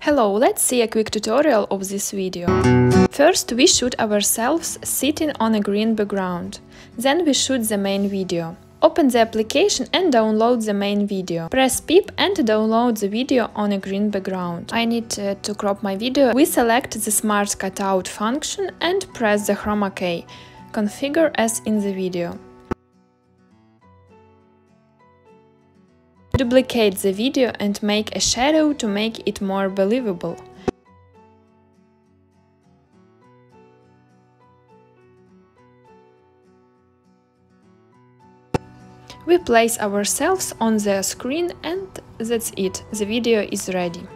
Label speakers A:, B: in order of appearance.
A: Hello, let's see a quick tutorial of this video. First we shoot ourselves sitting on a green background. Then we shoot the main video. Open the application and download the main video. Press PIP and download the video on a green background. I need uh, to crop my video. We select the Smart Cutout function and press the chroma key. Configure as in the video. Duplicate the video and make a shadow to make it more believable. We place ourselves on the screen and that's it, the video is ready.